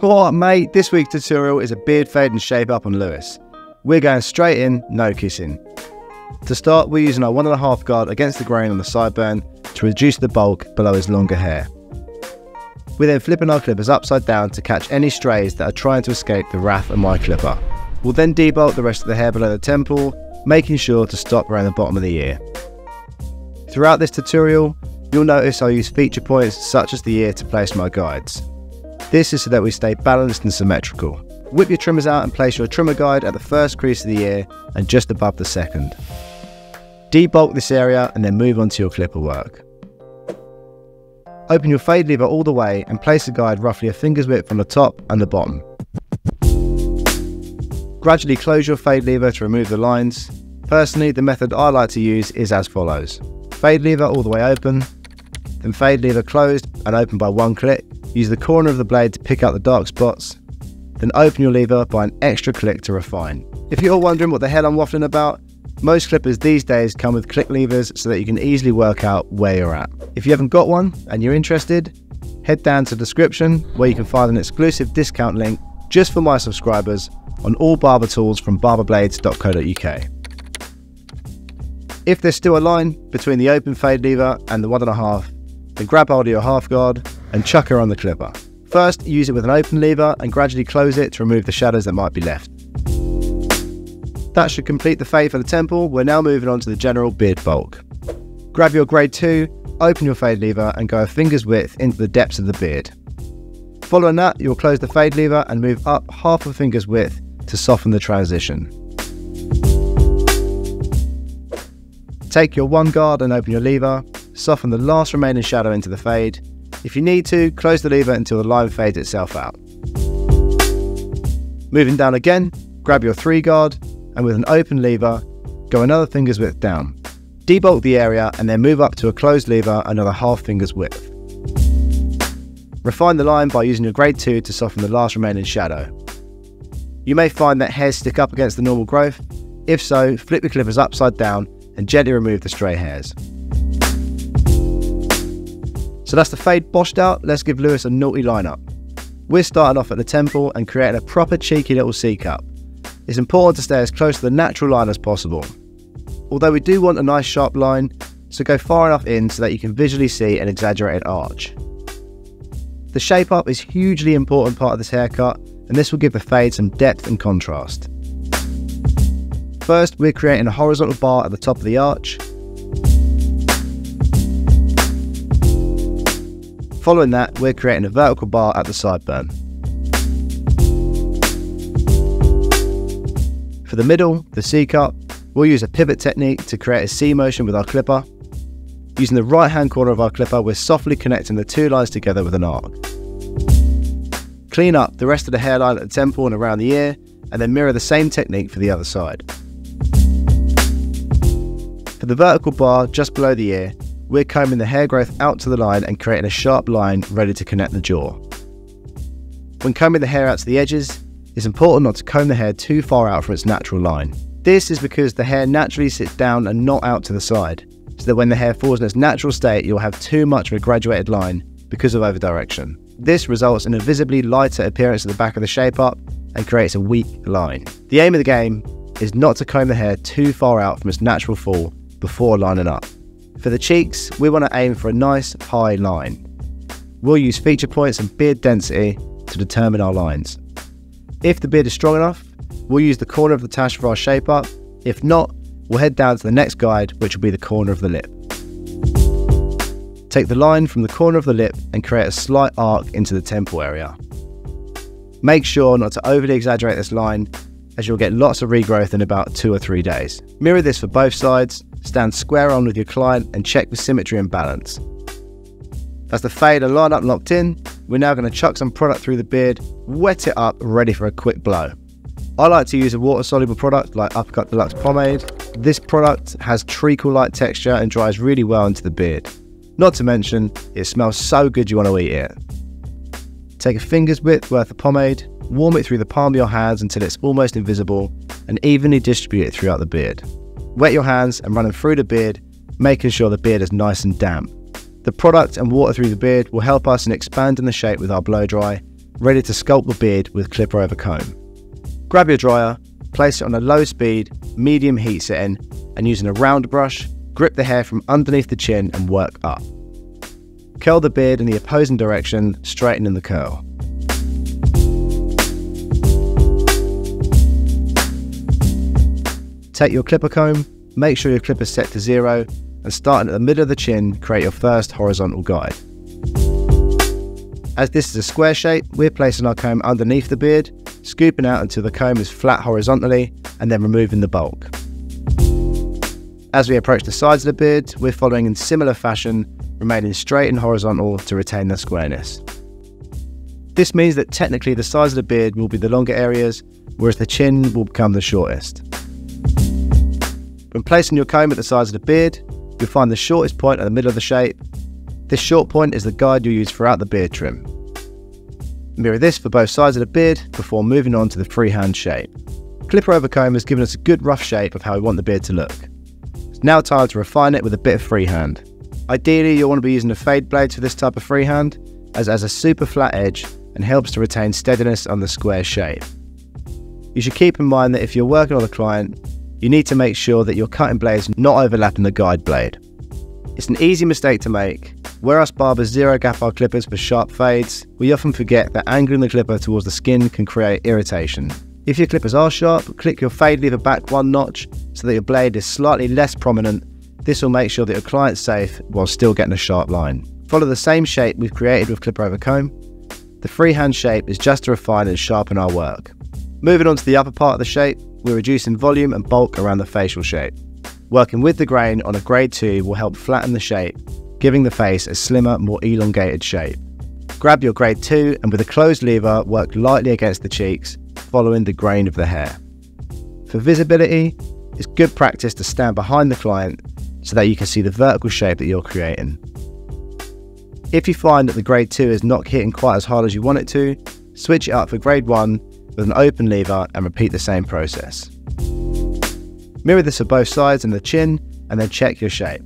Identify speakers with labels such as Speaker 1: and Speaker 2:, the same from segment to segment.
Speaker 1: Alright mate, this week's tutorial is a beard fade and shape up on Lewis. We're going straight in, no kissing. To start, we're using our 1.5 guard against the grain on the sideburn to reduce the bulk below his longer hair. We're then flipping our clippers upside down to catch any strays that are trying to escape the wrath of my clipper. We'll then debulk the rest of the hair below the temple, making sure to stop around the bottom of the ear. Throughout this tutorial, you'll notice I use feature points such as the ear to place my guides. This is so that we stay balanced and symmetrical. Whip your trimmers out and place your trimmer guide at the first crease of the ear and just above the second. Debulk this area and then move on to your clipper work. Open your fade lever all the way and place the guide roughly a finger's width from the top and the bottom. Gradually close your fade lever to remove the lines. Personally, the method I like to use is as follows. Fade lever all the way open, then fade lever closed and open by one click. Use the corner of the blade to pick out the dark spots, then open your lever by an extra click to refine. If you're wondering what the hell I'm waffling about, most clippers these days come with click levers so that you can easily work out where you're at. If you haven't got one and you're interested, head down to the description where you can find an exclusive discount link just for my subscribers on all barber tools from barberblades.co.uk. If there's still a line between the open fade lever and the one and a half, then grab hold of your half guard and chuck her on the clipper. First, use it with an open lever and gradually close it to remove the shadows that might be left. That should complete the fade for the temple. We're now moving on to the general beard bulk. Grab your grade 2, open your fade lever and go a finger's width into the depths of the beard. Following that, you'll close the fade lever and move up half a finger's width to soften the transition. Take your one guard and open your lever, soften the last remaining shadow into the fade. If you need to, close the lever until the line fades itself out. Moving down again, grab your 3 guard and with an open lever, go another finger's width down. Debulk the area and then move up to a closed lever another half finger's width. Refine the line by using your grade 2 to soften the last remaining shadow. You may find that hairs stick up against the normal growth. If so, flip the clippers upside down and gently remove the stray hairs. So that's the fade boshed out, let's give Lewis a naughty lineup. We're starting off at the temple and creating a proper cheeky little C-cup. It's important to stay as close to the natural line as possible. Although we do want a nice sharp line, so go far enough in so that you can visually see an exaggerated arch. The shape up is hugely important part of this haircut and this will give the fade some depth and contrast. First, we're creating a horizontal bar at the top of the arch. Following that, we're creating a vertical bar at the sideburn. For the middle, the C-cup, we'll use a pivot technique to create a C motion with our clipper. Using the right hand corner of our clipper, we're softly connecting the two lines together with an arc. Clean up the rest of the hairline at the temple and around the ear, and then mirror the same technique for the other side. For the vertical bar just below the ear, we're combing the hair growth out to the line and creating a sharp line ready to connect the jaw. When combing the hair out to the edges, it's important not to comb the hair too far out from its natural line. This is because the hair naturally sits down and not out to the side, so that when the hair falls in its natural state, you'll have too much of a graduated line because of overdirection. This results in a visibly lighter appearance at the back of the shape up and creates a weak line. The aim of the game is not to comb the hair too far out from its natural fall before lining up. For the cheeks, we want to aim for a nice high line. We'll use feature points and beard density to determine our lines. If the beard is strong enough, we'll use the corner of the tash for our shape up. If not, we'll head down to the next guide, which will be the corner of the lip. Take the line from the corner of the lip and create a slight arc into the temple area. Make sure not to overly exaggerate this line as you'll get lots of regrowth in about two or three days. Mirror this for both sides, stand square on with your client and check for symmetry and balance. That's the fade and line up locked in, we're now going to chuck some product through the beard, wet it up, ready for a quick blow. I like to use a water soluble product like Uppercut Deluxe Pomade. This product has treacle like texture and dries really well into the beard. Not to mention, it smells so good you want to eat it. Take a finger's width worth of pomade, warm it through the palm of your hands until it's almost invisible, and evenly distribute it throughout the beard. Wet your hands and run them through the beard, making sure the beard is nice and damp. The product and water through the beard will help us in expanding the shape with our blow dry, ready to sculpt the beard with clipper over comb. Grab your dryer, place it on a low speed, medium heat setting, and using a round brush, grip the hair from underneath the chin and work up. Curl the beard in the opposing direction, straightening the curl. Take your clipper comb, make sure your clipper is set to zero, and starting at the middle of the chin, create your first horizontal guide. As this is a square shape, we're placing our comb underneath the beard, scooping out until the comb is flat horizontally, and then removing the bulk. As we approach the sides of the beard, we're following in similar fashion, remaining straight and horizontal to retain the squareness. This means that technically the size of the beard will be the longer areas, whereas the chin will become the shortest. When placing your comb at the size of the beard, you'll find the shortest point at the middle of the shape. This short point is the guide you'll use throughout the beard trim. Mirror this for both sides of the beard before moving on to the freehand shape. Clipper over comb has given us a good rough shape of how we want the beard to look. It's now time to refine it with a bit of freehand. Ideally, you'll want to be using a fade blade for this type of freehand, as it has a super flat edge and helps to retain steadiness on the square shape. You should keep in mind that if you're working on a client, you need to make sure that your cutting blade is not overlapping the guide blade. It's an easy mistake to make. Where us barbers zero gap our clippers for sharp fades, we often forget that angling the clipper towards the skin can create irritation. If your clippers are sharp, click your fade lever back one notch so that your blade is slightly less prominent. This will make sure that your client's safe while still getting a sharp line. Follow the same shape we've created with clipper over comb. The freehand shape is just to refine and sharpen our work. Moving on to the upper part of the shape, we're reducing volume and bulk around the facial shape. Working with the grain on a grade 2 will help flatten the shape, giving the face a slimmer, more elongated shape. Grab your grade 2 and with a closed lever, work lightly against the cheeks, following the grain of the hair. For visibility, it's good practice to stand behind the client so that you can see the vertical shape that you're creating. If you find that the grade 2 is not hitting quite as hard as you want it to, switch it up for grade 1 with an open lever and repeat the same process. Mirror this for both sides and the chin and then check your shape.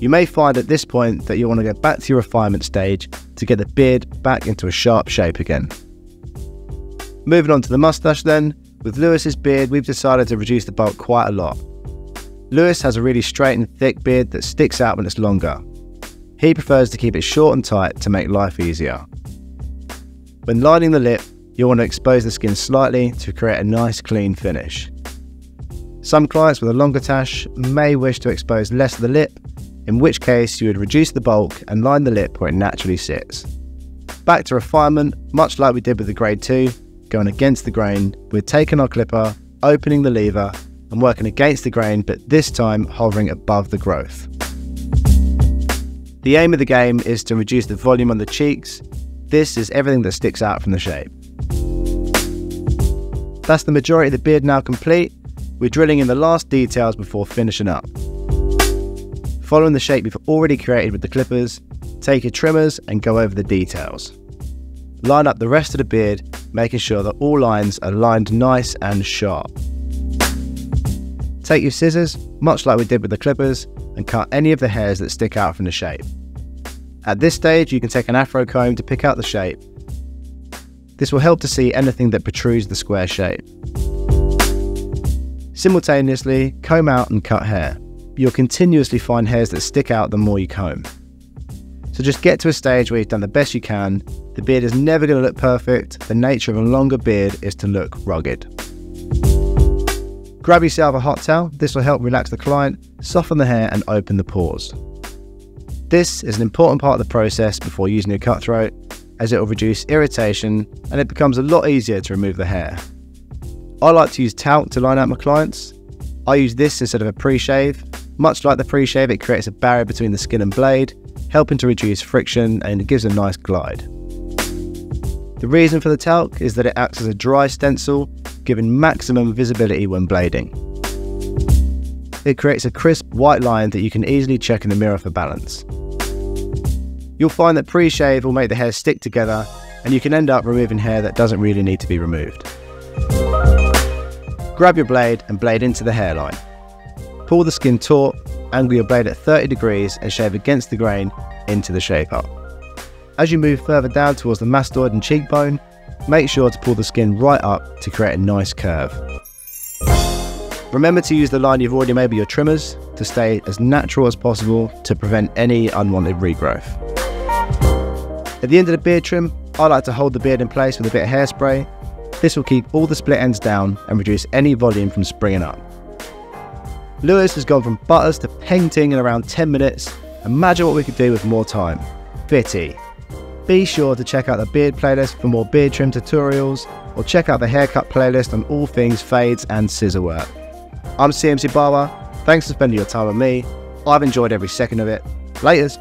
Speaker 1: You may find at this point that you want to go back to your refinement stage to get the beard back into a sharp shape again. Moving on to the moustache then, with Lewis's beard we've decided to reduce the bulk quite a lot. Lewis has a really straight and thick beard that sticks out when it's longer. He prefers to keep it short and tight to make life easier. When lining the lip, you'll want to expose the skin slightly to create a nice clean finish. Some clients with a longer tash may wish to expose less of the lip, in which case you would reduce the bulk and line the lip where it naturally sits. Back to refinement, much like we did with the grade 2, going against the grain, we're taking our clipper, opening the lever, and working against the grain, but this time hovering above the growth. The aim of the game is to reduce the volume on the cheeks. This is everything that sticks out from the shape. That's the majority of the beard now complete. We're drilling in the last details before finishing up. Following the shape we've already created with the clippers, take your trimmers and go over the details. Line up the rest of the beard, making sure that all lines are lined nice and sharp. Take your scissors, much like we did with the clippers, and cut any of the hairs that stick out from the shape. At this stage, you can take an afro comb to pick out the shape this will help to see anything that protrudes the square shape. Simultaneously, comb out and cut hair. You'll continuously find hairs that stick out the more you comb. So just get to a stage where you've done the best you can. The beard is never going to look perfect. The nature of a longer beard is to look rugged. Grab yourself a hot towel. This will help relax the client, soften the hair, and open the pores. This is an important part of the process before using your cutthroat as it will reduce irritation and it becomes a lot easier to remove the hair. I like to use talc to line out my clients. I use this instead of a pre-shave. Much like the pre-shave, it creates a barrier between the skin and blade, helping to reduce friction and gives a nice glide. The reason for the talc is that it acts as a dry stencil, giving maximum visibility when blading. It creates a crisp white line that you can easily check in the mirror for balance. You'll find that pre-shave will make the hair stick together and you can end up removing hair that doesn't really need to be removed. Grab your blade and blade into the hairline. Pull the skin taut, angle your blade at 30 degrees and shave against the grain into the shape up. As you move further down towards the mastoid and cheekbone, make sure to pull the skin right up to create a nice curve. Remember to use the line you've already made with your trimmers to stay as natural as possible to prevent any unwanted regrowth. At the end of the beard trim, I like to hold the beard in place with a bit of hairspray. This will keep all the split ends down and reduce any volume from springing up. Lewis has gone from butters to painting in around 10 minutes. Imagine what we could do with more time. Fitty. Be sure to check out the beard playlist for more beard trim tutorials or check out the haircut playlist on all things fades and scissor work. I'm CMC Barber. Thanks for spending your time with me. I've enjoyed every second of it. Laters.